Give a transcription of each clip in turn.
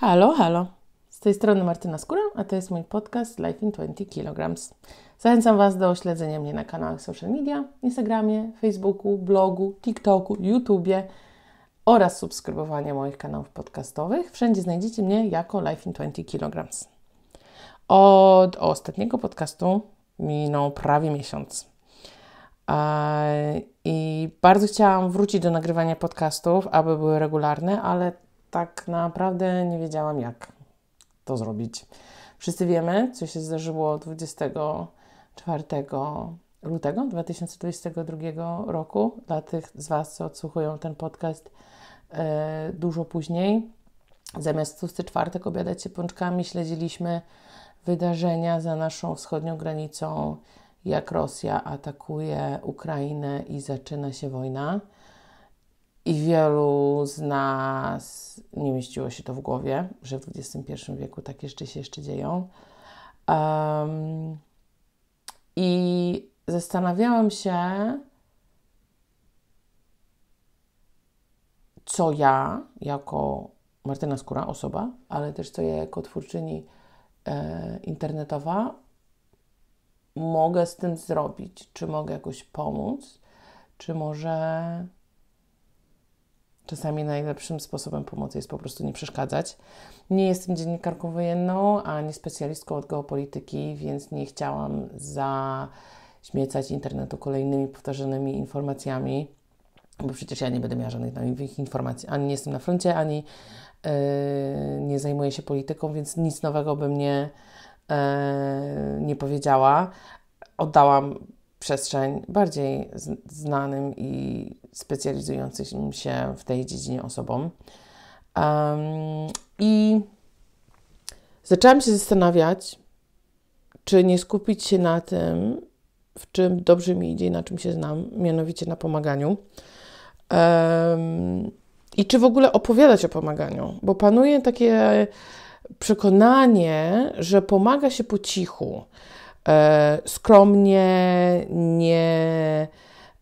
Halo, halo. Z tej strony Martyna Skóra, a to jest mój podcast Life in 20 kg. Zachęcam Was do śledzenia mnie na kanałach social media, Instagramie, Facebooku, blogu, TikToku, YouTubie oraz subskrybowania moich kanałów podcastowych. Wszędzie znajdziecie mnie jako Life in 20 kg. Od ostatniego podcastu minął prawie miesiąc. I bardzo chciałam wrócić do nagrywania podcastów, aby były regularne, ale tak naprawdę nie wiedziałam, jak to zrobić. Wszyscy wiemy, co się zdarzyło 24 lutego 2022 roku. Dla tych z Was, co odsłuchują ten podcast e, dużo później, zamiast tłusty czwartek obiadać się pączkami, śledziliśmy wydarzenia za naszą wschodnią granicą, jak Rosja atakuje Ukrainę i zaczyna się wojna i wielu z nas nie mieściło się to w głowie, że w XXI wieku takie rzeczy się jeszcze dzieją. Um, I zastanawiałam się, co ja, jako Martyna Skóra, osoba, ale też co ja, jako twórczyni e, internetowa, mogę z tym zrobić. Czy mogę jakoś pomóc, czy może Czasami najlepszym sposobem pomocy jest po prostu nie przeszkadzać. Nie jestem dziennikarką wojenną ani specjalistką od geopolityki, więc nie chciałam zaśmiecać internetu kolejnymi powtarzanymi informacjami, bo przecież ja nie będę miała żadnych nowych informacji. Ani nie jestem na froncie, ani yy, nie zajmuję się polityką, więc nic nowego bym nie, yy, nie powiedziała. Oddałam przestrzeń bardziej znanym i specjalizującym się w tej dziedzinie osobom. Um, I zaczęłam się zastanawiać, czy nie skupić się na tym, w czym dobrze mi idzie i na czym się znam, mianowicie na pomaganiu. Um, I czy w ogóle opowiadać o pomaganiu, bo panuje takie przekonanie, że pomaga się po cichu, e, skromnie, nie,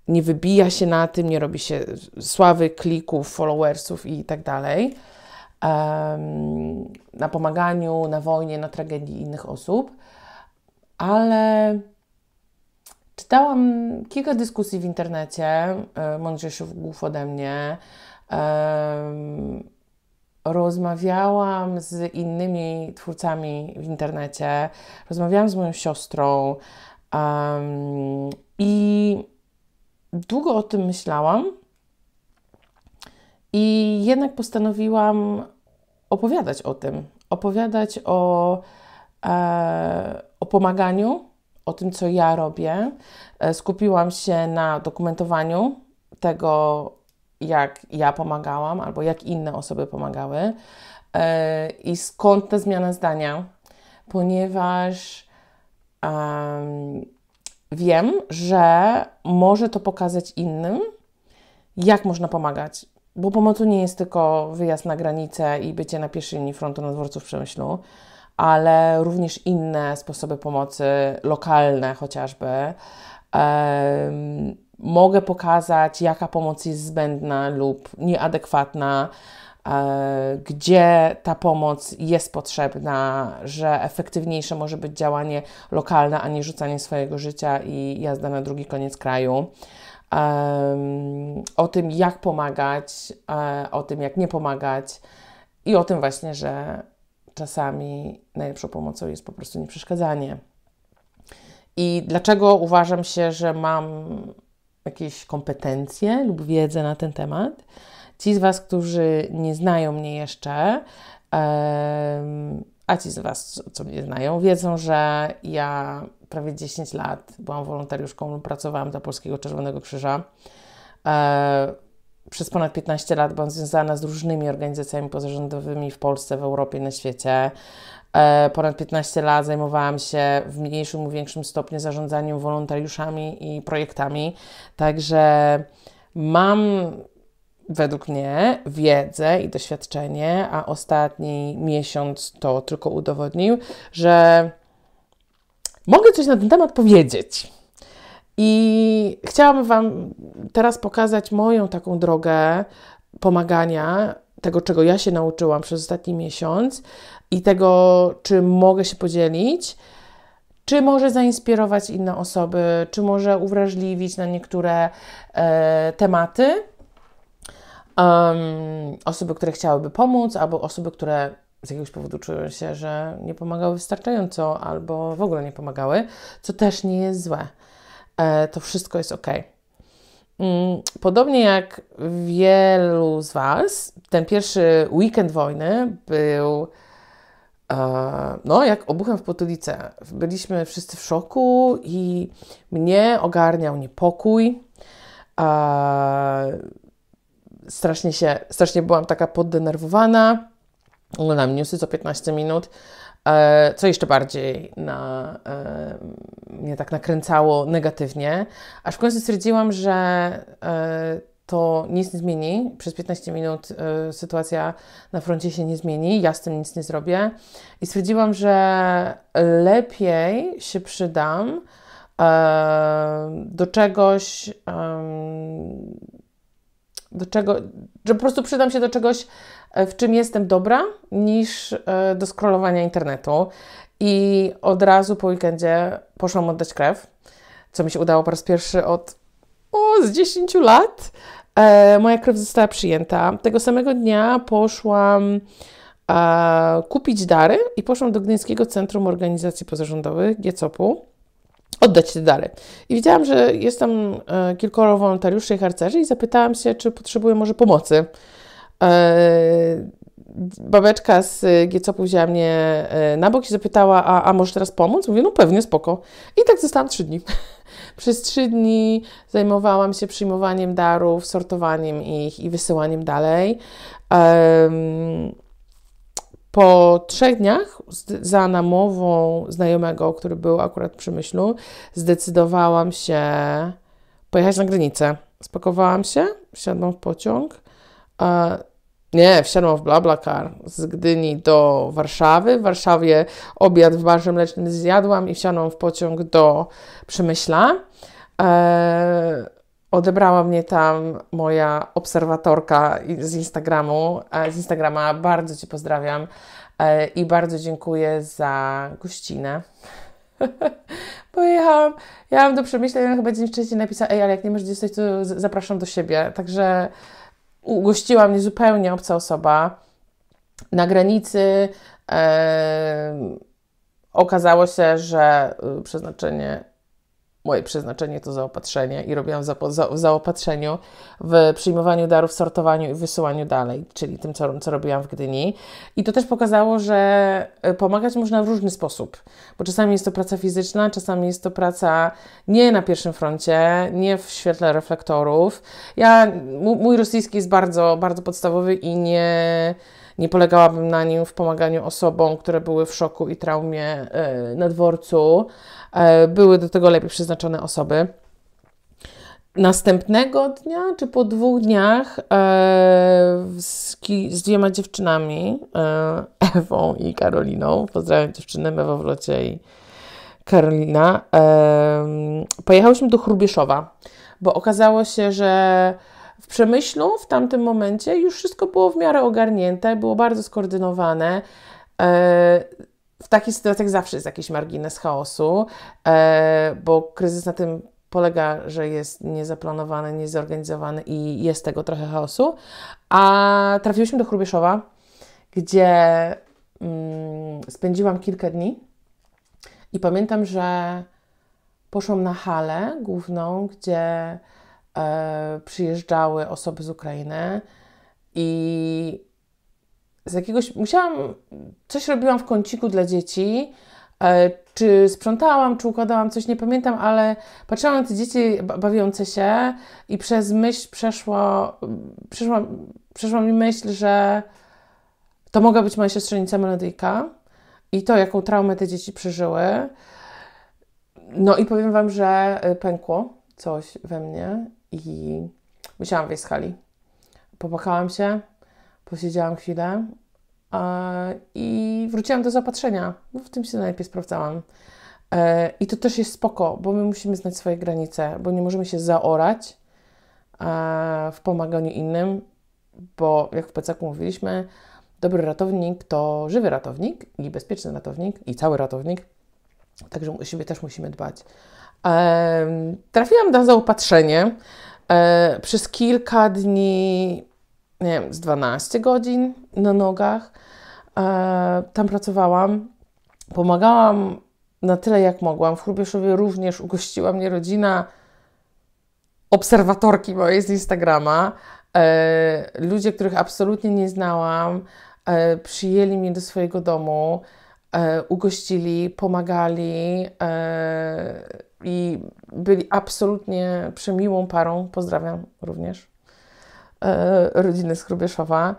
nie wybija się na tym, nie robi się sławy, klików, followersów i tak dalej. Na pomaganiu, na wojnie, na tragedii innych osób, ale czytałam kilka dyskusji w internecie, e, mądrzejszych głów ode mnie. Rozmawiałam z innymi twórcami w internecie, rozmawiałam z moją siostrą. I długo o tym myślałam. I jednak postanowiłam opowiadać o tym, opowiadać o, e, o pomaganiu, o tym, co ja robię. E, skupiłam się na dokumentowaniu tego, jak ja pomagałam albo jak inne osoby pomagały e, i skąd ta zmiana zdania, ponieważ wiem, że może to pokazać innym, jak można pomagać. Bo pomocą nie jest tylko wyjazd na granicę i bycie na pierwszej linii frontu na dworcu w Przemyślu, ale również inne sposoby pomocy, lokalne chociażby. Um, mogę pokazać, jaka pomoc jest zbędna lub nieadekwatna, gdzie ta pomoc jest potrzebna, że efektywniejsze może być działanie lokalne, a nie rzucanie swojego życia i jazda na drugi koniec kraju. o tym, jak pomagać, e, o tym, jak nie pomagać i o tym właśnie, że czasami najlepszą pomocą jest po prostu nieprzeszkadzanie. I dlaczego uważam się, że mam jakieś kompetencje lub wiedzę na ten temat. Ci z Was, którzy nie znają mnie jeszcze, a ci z Was, co mnie znają, wiedzą, że ja prawie 10 lat byłam wolontariuszką pracowałam dla Polskiego Czerwonego Krzyża. E, przez ponad 15 lat byłam związana z różnymi organizacjami pozarządowymi w Polsce, w Europie, na świecie. E, ponad 15 lat zajmowałam się w mniejszym lub większym stopniu zarządzaniem wolontariuszami i projektami. Także mam według mnie wiedzę i doświadczenie, a ostatni miesiąc to tylko udowodnił, że mogę coś na ten temat powiedzieć. I chciałabym Wam teraz pokazać moją taką drogę pomagania tego, czego ja się nauczyłam przez ostatni miesiąc i tego, czy mogę się podzielić, czy może zainspirować inne osoby, czy może uwrażliwić na niektóre e, tematy. Um, osoby, które chciałyby pomóc, albo osoby, które z jakiegoś powodu czują się, że nie pomagały wystarczająco, albo w ogóle nie pomagały, co też nie jest złe. E, to wszystko jest ok. Mm, podobnie jak wielu z Was, ten pierwszy weekend wojny był e, no, jak obuchem w potulicę. Byliśmy wszyscy w szoku i mnie ogarniał niepokój. Strasznie się, strasznie byłam taka poddenerwowana. Oglądam newsy co 15 minut, e, co jeszcze bardziej na, e, mnie tak nakręcało negatywnie, aż w końcu stwierdziłam, że e, to nic nie zmieni. Przez 15 minut sytuacja na froncie się nie zmieni, ja z tym nic nie zrobię. I stwierdziłam, że lepiej się przydam do czegoś, do czego, że po prostu przydam się do czegoś, E, w czym jestem dobra, niż e, do scrollowania internetu. I od razu po weekendzie poszłam oddać krew, co mi się udało po raz pierwszy od o, z 10 lat. E, moja krew została przyjęta. Tego samego dnia poszłam e, kupić dary i poszłam do Gdyńskiego Centrum Organizacji Pozarządowych, GCOP-u, oddać te dary. I widziałam, że jest tam e, kilkoro wolontariuszy i harcerzy i zapytałam się, czy potrzebuję może pomocy. E, babeczka z GCOP-u wzięła mnie e, na bok i zapytała, a, a może teraz pomóc? Mówię, no pewnie, spoko. I tak zostałam trzy dni. Przez trzy dni zajmowałam się przyjmowaniem darów, sortowaniem ich i wysyłaniem dalej. Po trzech dniach, za namową znajomego, który był akurat w Przemyślu, zdecydowałam się pojechać na granicę. Spakowałam się, wsiadłam w pociąg a, nie, wsiadłam w BlaBlaCar z Gdyni do Warszawy. W Warszawie obiad w barze mlecznym zjadłam i wsiadłam w pociąg do Przemyśla. E, odebrała mnie tam moja obserwatorka z Instagramu, e, z Instagrama. Bardzo Cię pozdrawiam e, i bardzo dziękuję za gościnę. Pojechałam, jechałam do Przemyśla i ona chyba dzień wcześniej napisała, ej, ale jak nie możesz gdzieś to zapraszam do siebie. Także ugościła mnie zupełnie obca osoba. Na granicy e, okazało się, że y, przeznaczenie moje przeznaczenie to zaopatrzenie i robiłam za, w zaopatrzeniu, w przyjmowaniu darów, sortowaniu i wysyłaniu dalej, czyli tym, co, co robiłam w Gdyni. I to też pokazało, że e, pomagać można w różny sposób, bo czasami jest to praca fizyczna, czasami jest to praca nie na pierwszym froncie, nie w świetle reflektorów. Ja, mój rosyjski jest bardzo, bardzo podstawowy i nie nie polegałabym na nim w pomaganiu osobom, które były w szoku i traumie e, na dworcu. E, były do tego lepiej przeznaczone osoby. Następnego dnia, czy po dwóch dniach, e, z, z dwiema dziewczynami, Ewą i Karoliną, pozdrawiam dziewczyny, Ewa w locie i Karolina, pojechałyśmy do Chrubieszowa, bo okazało się, że w Przemyślu w tamtym momencie już wszystko było w miarę ogarnięte, było bardzo skoordynowane. E, w takich sytuacjach zawsze jest jakiś margines chaosu, e, bo kryzys na tym polega, że jest niezaplanowany, niezorganizowany i jest tego trochę chaosu. A trafiłyśmy do Chrubieszowa, gdzie mm, spędziłam kilka dni i pamiętam, że poszłam na halę główną, gdzie przyjeżdżały osoby z Ukrainy i z jakiegoś. Musiałam. Coś robiłam w kąciku dla dzieci. E, czy sprzątałam, czy układałam coś, nie pamiętam, ale patrzyłam na te dzieci bawiące się i przez myśl przeszło, przeszła, przeszła mi myśl, że to mogła być moja siostrzenica Melodyjka i to, jaką traumę te dzieci przeżyły. No i powiem Wam, że pękło coś we mnie i musiałam wyjść z hali. Popłakałam się, posiedziałam chwilę i wróciłam do zaopatrzenia. bo w tym się najlepiej sprawdzałam. E, I to też jest spoko, bo my musimy znać swoje granice, bo nie możemy się zaorać e, w pomaganiu innym. bo jak w Pecaku mówiliśmy, dobry ratownik to żywy ratownik i bezpieczny ratownik i cały ratownik, także siebie też musimy dbać. Trafiłam na zaopatrzenie e, przez kilka dni, nie wiem, z 12 godzin na nogach. E, tam pracowałam, pomagałam na tyle jak mogłam. W Chrubieszowie również ugościła mnie rodzina obserwatorki mojej z Instagrama. E, ludzie, których absolutnie nie znałam, przyjęli mnie do swojego domu, ugościli, pomagali i byli absolutnie przemiłą parą. Pozdrawiam również rodziny z Chrubieszowa.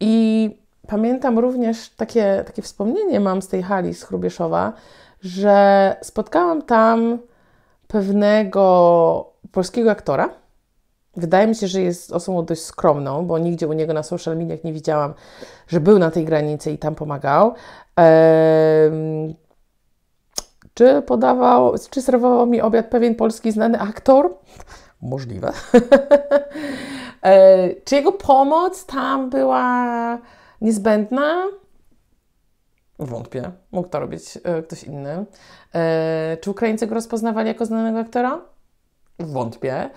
I pamiętam również takie, takie wspomnienie mam z tej hali z Chrubieszowa, że spotkałam tam pewnego polskiego aktora. Wydaje mi się, że jest osobą dość skromną, bo nigdzie u niego na social mediach nie widziałam, że był na tej granicy i tam pomagał. Ehm, czy podawał, czy serwował mi obiad pewien polski znany aktor? Możliwe. ehm, czy jego pomoc tam była niezbędna? Wątpię. Mógł to robić e, ktoś inny. E, czy Ukraińcy go rozpoznawali jako znanego aktora? Wątpię.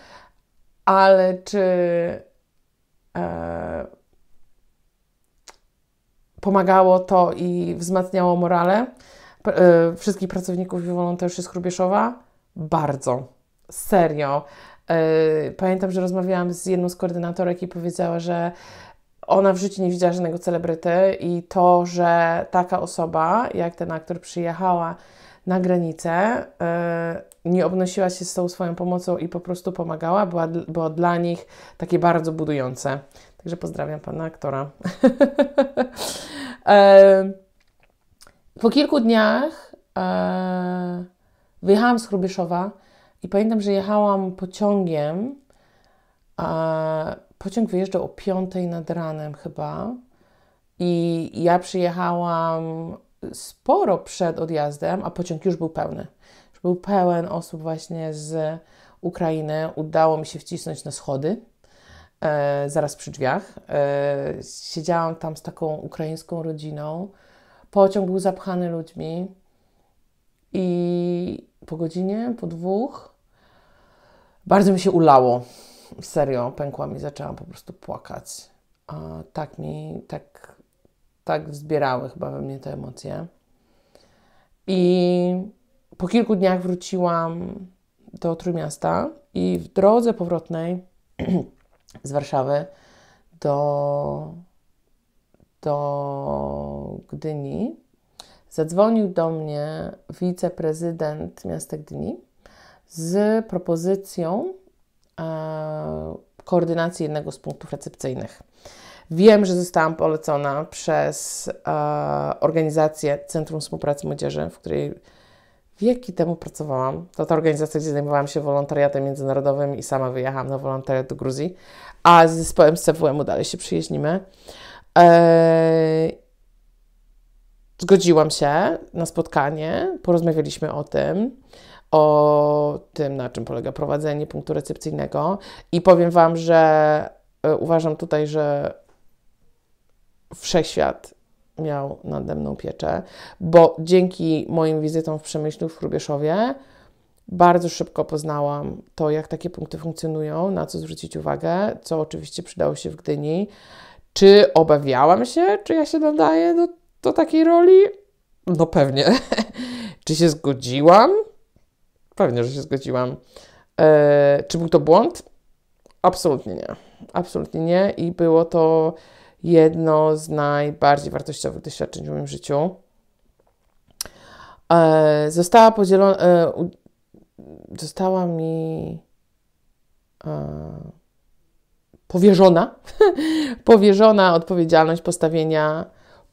Ale czy e, pomagało to i wzmacniało morale e, wszystkich pracowników i wolontariuszy z Chrubieszowa? Bardzo. Serio. E, pamiętam, że rozmawiałam z jedną z koordynatorek i powiedziała, że ona w życiu nie widziała żadnego celebryty i to, że taka osoba, jak ten aktor przyjechała na granicę, yy, nie obnosiła się z tą swoją pomocą i po prostu pomagała, była, było dla nich takie bardzo budujące. Także pozdrawiam pana aktora. yy, po kilku dniach yy, wyjechałam z Chrubieszowa i pamiętam, że jechałam pociągiem pociąg wyjeżdżał o 5 nad ranem chyba. I ja przyjechałam sporo przed odjazdem, a pociąg już był pełny. Już był pełen osób właśnie z Ukrainy. Udało mi się wcisnąć na schody. E, zaraz przy drzwiach. E, siedziałam tam z taką ukraińską rodziną. Pociąg był zapchany ludźmi. I po godzinie, po dwóch, bardzo mi się ulało serio pękłam i zaczęłam po prostu płakać. A tak mi, tak, tak wzbierały chyba we mnie te emocje. I po kilku dniach wróciłam do Trójmiasta i w drodze powrotnej z Warszawy do, do Gdyni zadzwonił do mnie wiceprezydent miasta Gdyni z propozycją E, koordynacji jednego z punktów recepcyjnych. Wiem, że zostałam polecona przez e, organizację Centrum Współpracy Młodzieży, w której wieki temu pracowałam. To ta organizacja, gdzie zajmowałam się wolontariatem międzynarodowym i sama wyjechałam na wolontariat do Gruzji, a z zespołem z CWM-u dalej się przyjaźnimy. E, zgodziłam się na spotkanie, porozmawialiśmy o tym o tym, na czym polega prowadzenie punktu recepcyjnego. I powiem Wam, że e, uważam tutaj, że wszechświat miał nade mną pieczę, bo dzięki moim wizytom w Przemyślu w Chrubieszowie bardzo szybko poznałam to, jak takie punkty funkcjonują, na co zwrócić uwagę, co oczywiście przydało się w Gdyni. Czy obawiałam się, czy ja się nadaję do, do takiej roli? No pewnie. czy się zgodziłam? Pewnie, że się zgodziłam. E, czy był to błąd? Absolutnie nie. Absolutnie nie. I było to jedno z najbardziej wartościowych doświadczeń w moim życiu. E, została podzielona, e, została mi e, powierzona, powierzona odpowiedzialność postawienia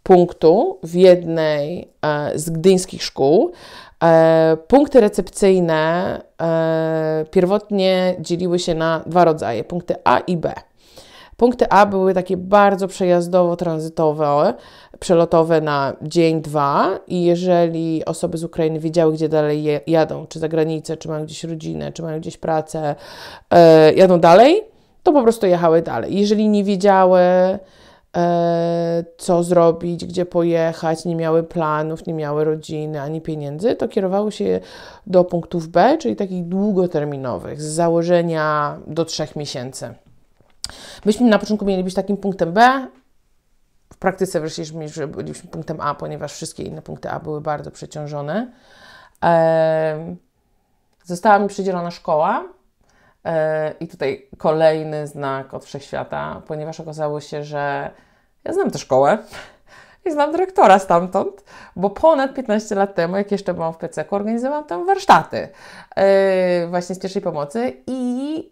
punktu w jednej e, z gdyńskich szkół, E, punkty recepcyjne e, pierwotnie dzieliły się na dwa rodzaje: punkty A i B. Punkty A były takie bardzo przejazdowo-tranzytowe, przelotowe na dzień, dwa i jeżeli osoby z Ukrainy wiedziały, gdzie dalej jadą, czy za granicę, czy mają gdzieś rodzinę, czy mają gdzieś pracę, e, jadą dalej, to po prostu jechały dalej. Jeżeli nie wiedziały, e, co zrobić, gdzie pojechać, nie miały planów, nie miały rodziny ani pieniędzy, to kierowały się do punktów B, czyli takich długoterminowych, z założenia do trzech miesięcy. Myśmy na początku mieli być takim punktem B, w praktyce wyszliśmy, że byliśmy punktem A, ponieważ wszystkie inne punkty A były bardzo przeciążone. E, została mi przydzielona szkoła, e, i tutaj kolejny znak od wszechświata, ponieważ okazało się, że ja znam tę szkołę i znam dyrektora stamtąd, bo ponad 15 lat temu, jak jeszcze byłam w PC, organizowałam tam warsztaty yy, właśnie z pierwszej pomocy i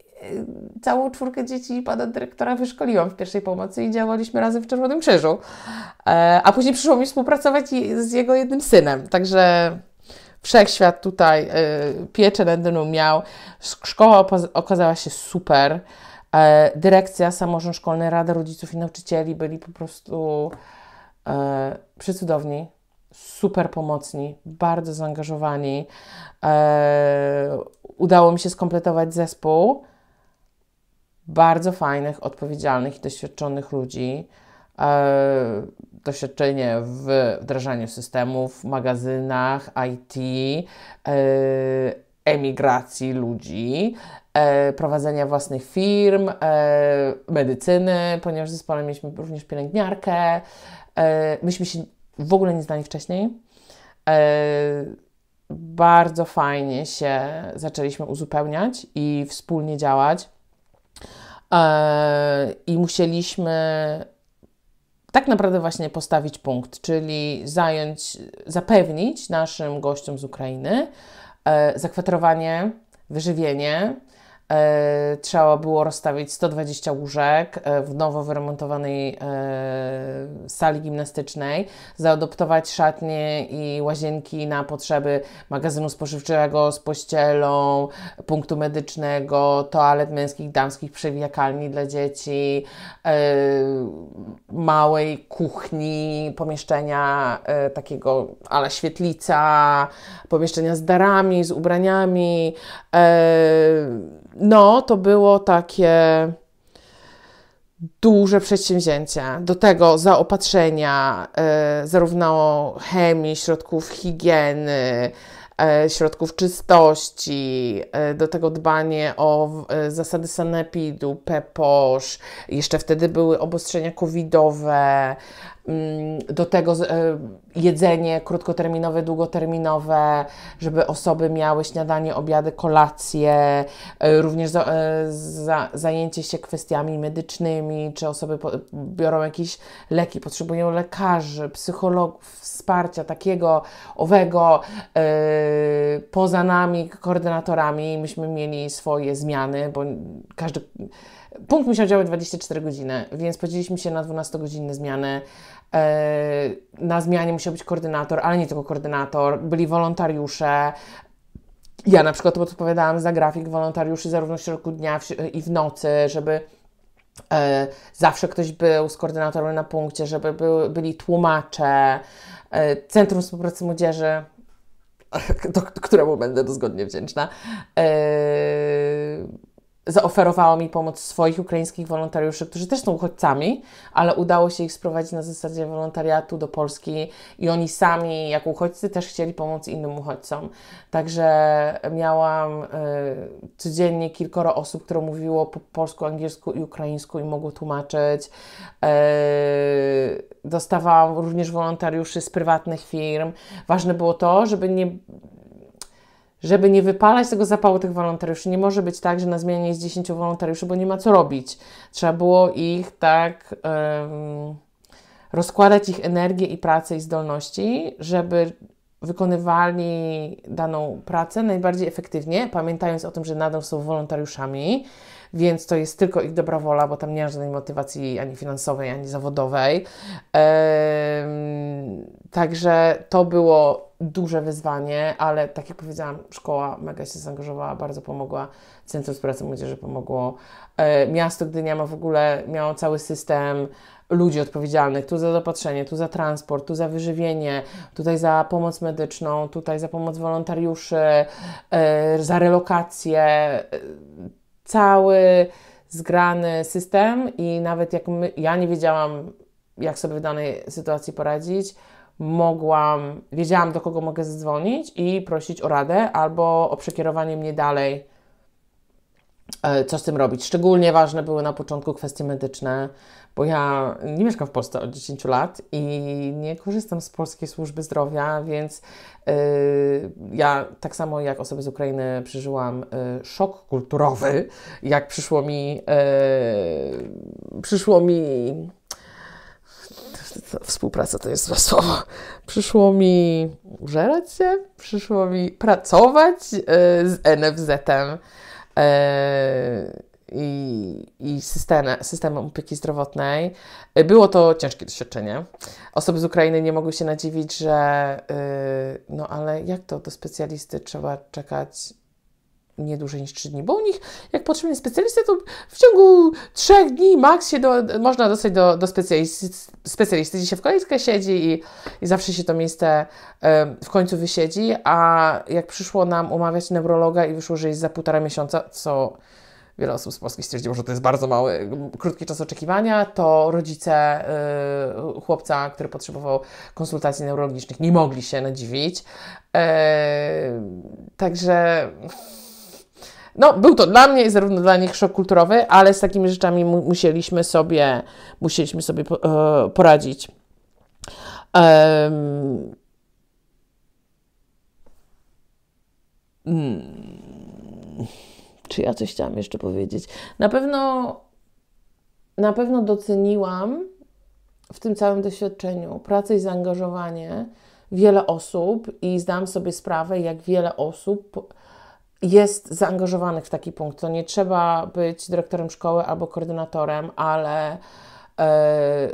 całą czwórkę dzieci pana dyrektora wyszkoliłam w pierwszej pomocy i działaliśmy razem w Czerwonym Krzyżu. Yy, a później przyszło mi współpracować z jego jednym synem, także wszechświat tutaj y, pieczę nade mną miał. Szkoła okazała się super. E, dyrekcja, samorząd szkolny, Rada Rodziców i Nauczycieli byli po prostu e, przycudowni, super pomocni, bardzo zaangażowani. E, udało mi się skompletować zespół bardzo fajnych, odpowiedzialnych i doświadczonych ludzi. E, doświadczenie w wdrażaniu systemów, magazynach, IT, e, emigracji ludzi, e, prowadzenia własnych firm, e, medycyny, ponieważ w zespole mieliśmy również pielęgniarkę. E, myśmy się w ogóle nie znali wcześniej. E, bardzo fajnie się zaczęliśmy uzupełniać i wspólnie działać. E, I musieliśmy tak naprawdę właśnie postawić punkt, czyli zająć, zapewnić naszym gościom z Ukrainy e, zakwaterowanie, wyżywienie, trzeba było rozstawić 120 łóżek e, w nowo wyremontowanej e, sali gimnastycznej, zaadoptować szatnie i łazienki na potrzeby magazynu spożywczego z pościelą, punktu medycznego, toalet męskich, damskich, przewijakalni dla dzieci, małej kuchni, pomieszczenia takiego ale świetlica, pomieszczenia z darami, z ubraniami no, to było takie duże przedsięwzięcie. Do tego zaopatrzenia, e, zarówno chemii, środków higieny, e, środków czystości, e, do tego dbanie o zasady sanepidu, PEPOSZ, jeszcze wtedy były obostrzenia covidowe, do tego e, jedzenie krótkoterminowe, długoterminowe, żeby osoby miały śniadanie, obiady, kolacje, e, również za, e, za, zajęcie się kwestiami medycznymi, czy osoby biorą jakieś leki, potrzebują lekarzy, psychologów, wsparcia takiego, owego, poza nami, koordynatorami, myśmy mieli swoje zmiany, bo każdy punkt musiał działać 24 godziny, więc podzieliliśmy się na 12-godzinne zmiany. E, na zmianie musiał być koordynator, ale nie tylko koordynator, byli wolontariusze. Ja na przykład odpowiadałam za grafik wolontariuszy zarówno w środku dnia i w nocy, żeby e, zawsze ktoś był z koordynatorem na punkcie, żeby byli tłumacze, e, Centrum Współpracy Młodzieży, do, któremu będę dozgodnie wdzięczna zaoferowało mi pomoc swoich ukraińskich wolontariuszy, którzy też są uchodźcami, ale udało się ich sprowadzić na zasadzie wolontariatu do Polski i oni sami, jako uchodźcy, też chcieli pomóc innym uchodźcom. Także miałam y, codziennie kilkoro osób, które mówiło po polsku, angielsku i ukraińsku i mogło tłumaczyć. Y, dostawałam również wolontariuszy z prywatnych firm. Ważne było to, żeby nie żeby nie wypalać tego zapału tych wolontariuszy. Nie może być tak, że na zmianie jest 10 wolontariuszy, bo nie ma co robić. Trzeba było ich tak um, rozkładać ich energię i pracę i zdolności, żeby wykonywali daną pracę najbardziej efektywnie, pamiętając o tym, że nadal są wolontariuszami, więc to jest tylko ich dobra wola, bo tam nie ma żadnej motywacji ani finansowej, ani zawodowej. Ehm, także to było duże wyzwanie, ale tak jak powiedziałam, szkoła mega się zaangażowała, bardzo pomogła. Centrum Pracy Młodzieży pomogło. E, miasto Gdynia ma w ogóle, miało cały system ludzi odpowiedzialnych, tu za zaopatrzenie, tu za transport, tu za wyżywienie, tutaj za pomoc medyczną, tutaj za pomoc wolontariuszy, e, za relokację. E, cały zgrany system i nawet jak my, ja nie wiedziałam, jak sobie w danej sytuacji poradzić, mogłam, wiedziałam do kogo mogę zadzwonić i prosić o radę albo o przekierowanie mnie dalej, e, co z tym robić. Szczególnie ważne były na początku kwestie medyczne, bo ja nie mieszkam w Polsce od 10 lat i nie korzystam z polskiej służby zdrowia, więc yy, ja tak samo jak osoby z Ukrainy przeżyłam yy, szok kulturowy, jak przyszło mi, yy, przyszło mi współpraca to jest złe słowo. Przyszło mi użerać się, przyszło mi pracować z NFZ-em i, i systemem, systemem opieki zdrowotnej. Było to ciężkie doświadczenie. Osoby z Ukrainy nie mogły się nadziwić, że no ale jak to do specjalisty trzeba czekać nie dłużej niż 3 dni, bo u nich jak potrzebny specjalista, to w ciągu 3 dni maks się do, można dostać do, do specjalisty, specjalisty, gdzie się w kolejce siedzi i, i zawsze się to miejsce y, w końcu wysiedzi, a jak przyszło nam umawiać neurologa i wyszło, że jest za półtora miesiąca, co wiele osób z Polski stwierdziło, że to jest bardzo mały, krótki czas oczekiwania, to rodzice y, chłopca, który potrzebował konsultacji neurologicznych, nie mogli się nadziwić. E, także no, był to dla mnie i zarówno dla nich szok kulturowy, ale z takimi rzeczami mu musieliśmy sobie, musieliśmy sobie po, e, poradzić. Um, czy ja coś chciałam jeszcze powiedzieć? Na pewno, na pewno doceniłam w tym całym doświadczeniu pracę i zaangażowanie wiele osób i zdałam sobie sprawę, jak wiele osób jest zaangażowanych w taki punkt. To nie trzeba być dyrektorem szkoły albo koordynatorem, ale e,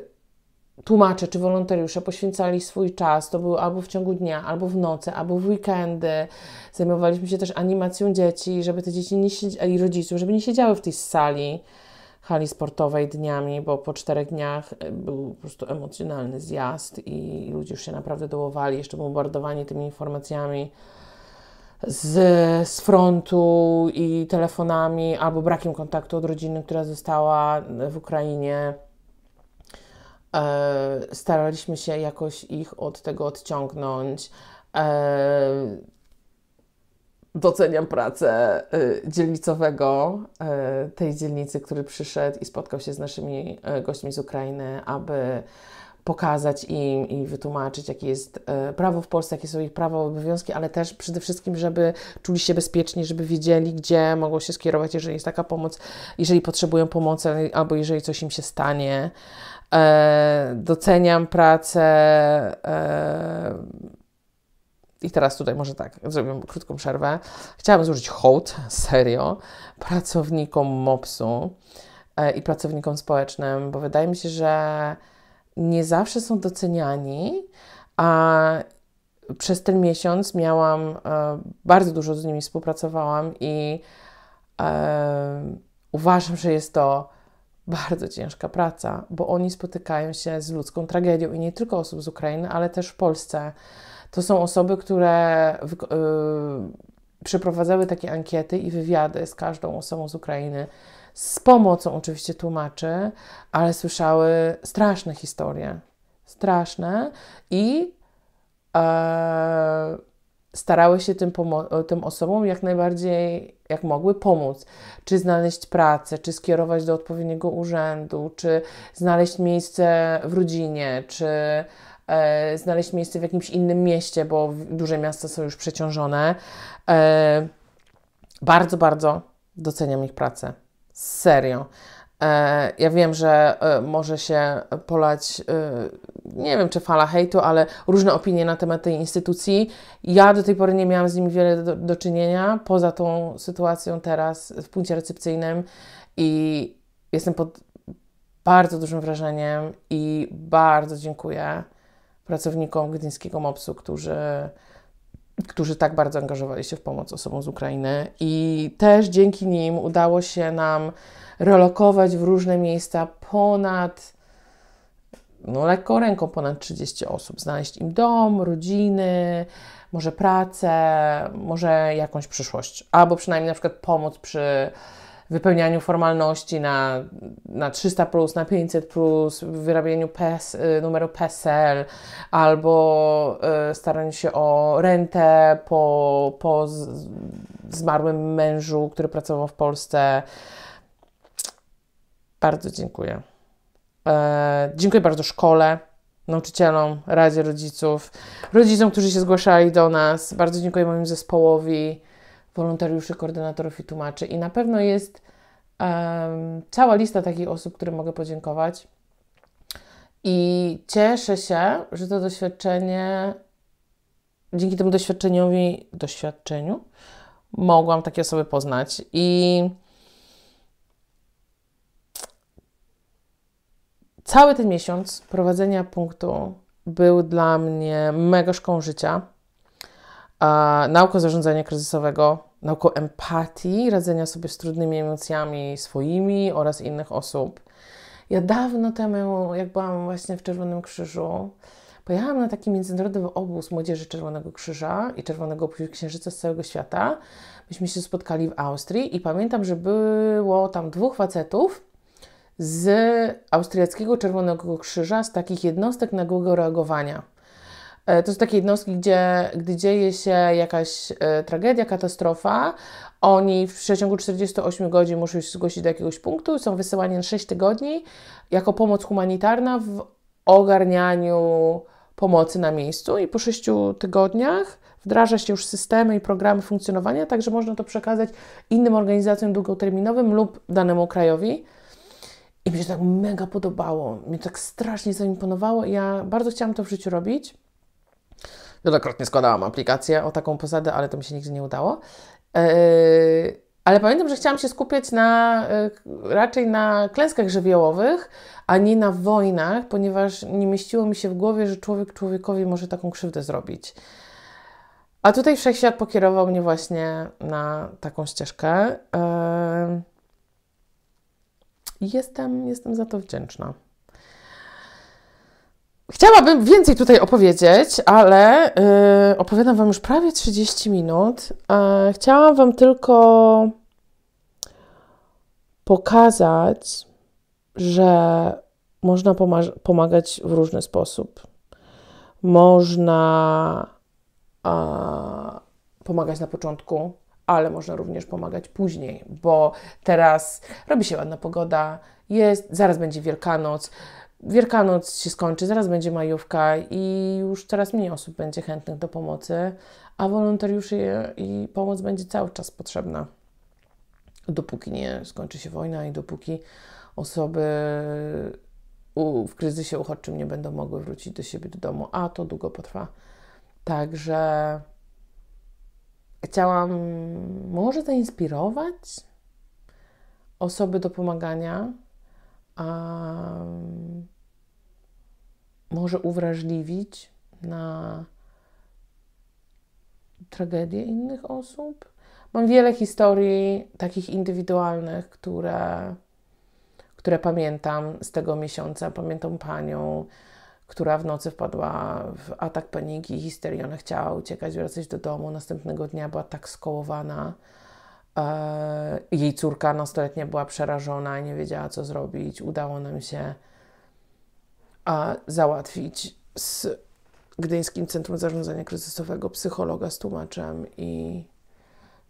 tłumacze czy wolontariusze poświęcali swój czas. To było albo w ciągu dnia, albo w nocy, albo w weekendy. Zajmowaliśmy się też animacją dzieci, żeby te dzieci nie i rodziców, żeby nie siedziały w tej sali hali sportowej dniami, bo po czterech dniach e, był po prostu emocjonalny zjazd i ludzie już się naprawdę dołowali, jeszcze bombardowani tymi informacjami z, z frontu i telefonami, albo brakiem kontaktu od rodziny, która została w Ukrainie. E, staraliśmy się jakoś ich od tego odciągnąć. E, doceniam pracę e, dzielnicowego e, tej dzielnicy, który przyszedł i spotkał się z naszymi e, gośćmi z Ukrainy, aby pokazać im i wytłumaczyć, jakie jest e, prawo w Polsce, jakie są ich prawa, obowiązki, ale też przede wszystkim, żeby czuli się bezpiecznie, żeby wiedzieli, gdzie mogą się skierować, jeżeli jest taka pomoc, jeżeli potrzebują pomocy, albo jeżeli coś im się stanie. E, doceniam pracę. E, I teraz tutaj może tak, zrobię krótką przerwę. Chciałabym złożyć hołd, serio, pracownikom MOPS-u i pracownikom społecznym, bo wydaje mi się, że nie zawsze są doceniani, a przez ten miesiąc miałam, e, bardzo dużo z nimi współpracowałam i e, uważam, że jest to bardzo ciężka praca, bo oni spotykają się z ludzką tragedią i nie tylko osób z Ukrainy, ale też w Polsce. To są osoby, które w, y, przeprowadzały takie ankiety i wywiady z każdą osobą z Ukrainy z pomocą oczywiście tłumaczy, ale słyszały straszne historie. Straszne i e, starały się tym, tym osobom jak najbardziej, jak mogły, pomóc. Czy znaleźć pracę, czy skierować do odpowiedniego urzędu, czy znaleźć miejsce w rodzinie, czy e, znaleźć miejsce w jakimś innym mieście, bo duże miasta są już przeciążone. E, bardzo, bardzo doceniam ich pracę. Serio. E, ja wiem, że e, może się polać, e, nie wiem czy fala hejtu, ale różne opinie na temat tej instytucji. Ja do tej pory nie miałam z nimi wiele do, do czynienia, poza tą sytuacją teraz w punkcie recepcyjnym i jestem pod bardzo dużym wrażeniem i bardzo dziękuję pracownikom gdyńskiego MOPS-u, którzy którzy tak bardzo angażowali się w pomoc osobom z Ukrainy. I też dzięki nim udało się nam relokować w różne miejsca ponad, no lekką ręką, ponad 30 osób. Znaleźć im dom, rodziny, może pracę, może jakąś przyszłość, albo przynajmniej na przykład pomoc przy wypełnianiu formalności na, na 300, plus, na 500, plus, wyrabianiu y, numeru PESEL, albo y, staraniu się o rentę po, po z, zmarłym mężu, który pracował w Polsce. Bardzo dziękuję. E, dziękuję bardzo szkole, nauczycielom, Radzie Rodziców, rodzicom, którzy się zgłaszali do nas. Bardzo dziękuję mojemu zespołowi wolontariuszy, koordynatorów i tłumaczy. I na pewno jest um, cała lista takich osób, którym mogę podziękować. I cieszę się, że to doświadczenie, dzięki temu doświadczeniowi, doświadczeniu, mogłam takie osoby poznać. I cały ten miesiąc prowadzenia punktu był dla mnie mega szkołą życia nauką zarządzania kryzysowego, nauką empatii, radzenia sobie z trudnymi emocjami swoimi oraz innych osób. Ja dawno temu, jak byłam właśnie w Czerwonym Krzyżu, pojechałam na taki międzynarodowy obóz Młodzieży Czerwonego Krzyża i Czerwonego Księżyca z całego świata. Myśmy się spotkali w Austrii i pamiętam, że było tam dwóch facetów z austriackiego Czerwonego Krzyża, z takich jednostek nagłego reagowania. E, to są takie jednostki, gdzie gdy dzieje się jakaś e, tragedia, katastrofa, oni w przeciągu 48 godzin muszą się zgłosić do jakiegoś punktu, są wysyłani na 6 tygodni jako pomoc humanitarna w ogarnianiu pomocy na miejscu i po 6 tygodniach wdraża się już systemy i programy funkcjonowania, także można to przekazać innym organizacjom długoterminowym lub danemu krajowi. I mi się tak mega podobało, mi tak strasznie zaimponowało i ja bardzo chciałam to w życiu robić. Wielokrotnie składałam aplikację o taką posadę, ale to mi się nigdy nie udało. Yy, ale pamiętam, że chciałam się skupiać na, yy, raczej na klęskach żywiołowych, a nie na wojnach, ponieważ nie mieściło mi się w głowie, że człowiek człowiekowi może taką krzywdę zrobić. A tutaj wszechświat pokierował mnie właśnie na taką ścieżkę. Yy, jestem, jestem za to wdzięczna. Chciałabym więcej tutaj opowiedzieć, ale yy, opowiadam Wam już prawie 30 minut. Chciałam Wam tylko pokazać, że można pomagać w różny sposób. Można yy, pomagać na początku, ale można również pomagać później, bo teraz robi się ładna pogoda, jest, zaraz będzie Wielkanoc Wielkanoc się skończy, zaraz będzie majówka i już coraz mniej osób będzie chętnych do pomocy, a wolontariuszy i pomoc będzie cały czas potrzebna. Dopóki nie skończy się wojna i dopóki osoby w kryzysie uchodźczym nie będą mogły wrócić do siebie do domu, a to długo potrwa. Także chciałam może zainspirować osoby do pomagania um, może uwrażliwić na tragedię innych osób. Mam wiele historii takich indywidualnych, które, które pamiętam z tego miesiąca. Pamiętam panią, która w nocy wpadła w atak paniki i histerii. Ona chciała uciekać, wracać do domu. Następnego dnia była tak skołowana, jej córka nastoletnia była przerażona i nie wiedziała, co zrobić. Udało nam się załatwić z Gdyńskim Centrum Zarządzania Kryzysowego psychologa z tłumaczem i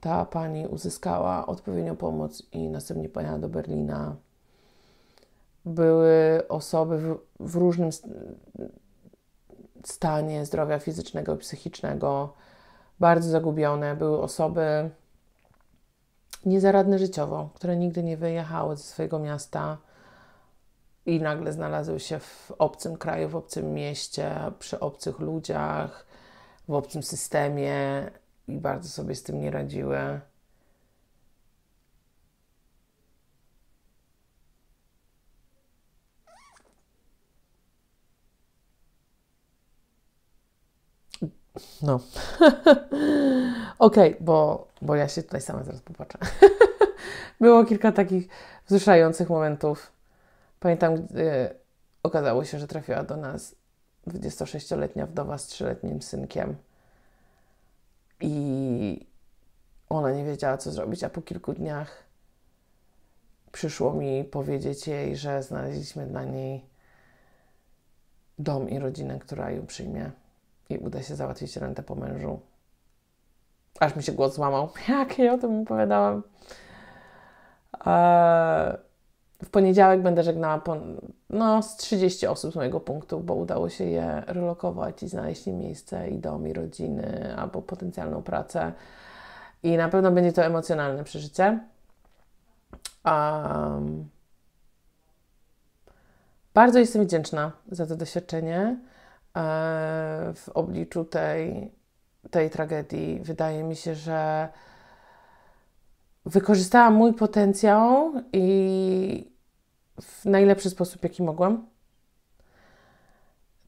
ta pani uzyskała odpowiednią pomoc i następnie pojechała do Berlina. Były osoby w, w różnym stanie zdrowia fizycznego i psychicznego, bardzo zagubione. Były osoby, niezaradne życiowo, które nigdy nie wyjechały ze swojego miasta i nagle znalazły się w obcym kraju, w obcym mieście, przy obcych ludziach, w obcym systemie i bardzo sobie z tym nie radziły. No. Okej, okay, bo, bo ja się tutaj sama zaraz popatrzę. Było kilka takich wzruszających momentów. Pamiętam, gdy okazało się, że trafiła do nas 26-letnia wdowa z 3-letnim synkiem. I ona nie wiedziała, co zrobić, a po kilku dniach przyszło mi powiedzieć jej, że znaleźliśmy dla niej dom i rodzinę, która ją przyjmie i uda się załatwić rentę po mężu. Aż mi się głos złamał, jak ja o tym opowiadałam. Eee, w poniedziałek będę żegnała po, no, z 30 osób z mojego punktu, bo udało się je relokować i znaleźć im miejsce i dom, i rodziny, albo potencjalną pracę. I na pewno będzie to emocjonalne przeżycie. Um, bardzo jestem wdzięczna za to doświadczenie e, w obliczu tej, tej tragedii. Wydaje mi się, że wykorzystałam mój potencjał i w najlepszy sposób, jaki mogłam.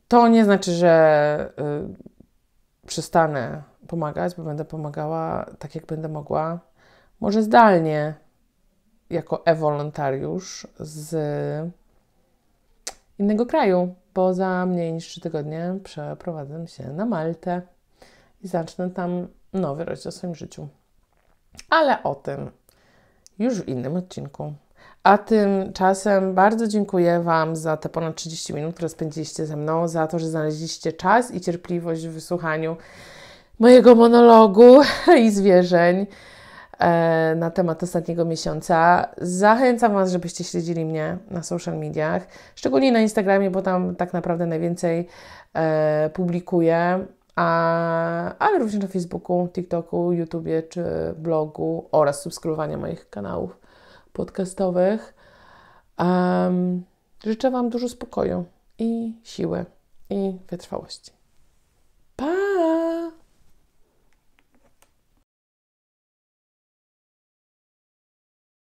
To nie znaczy, że y, przestanę pomagać, bo będę pomagała tak, jak będę mogła. Może zdalnie, jako e-wolontariusz z innego kraju, bo za mniej niż 3 tygodnie przeprowadzę się na Maltę i zacznę tam nowy rozdział w swoim życiu. Ale o tym już w innym odcinku. A tymczasem bardzo dziękuję Wam za te ponad 30 minut, które spędziliście ze mną, za to, że znaleźliście czas i cierpliwość w wysłuchaniu mojego monologu i zwierzeń e, na temat ostatniego miesiąca. Zachęcam Was, żebyście śledzili mnie na social mediach, szczególnie na Instagramie, bo tam tak naprawdę najwięcej e, publikuję, a, ale również na Facebooku, TikToku, YouTubie czy blogu oraz subskrybowania moich kanałów podcastowych. Um, życzę Wam dużo spokoju i siły i wytrwałości.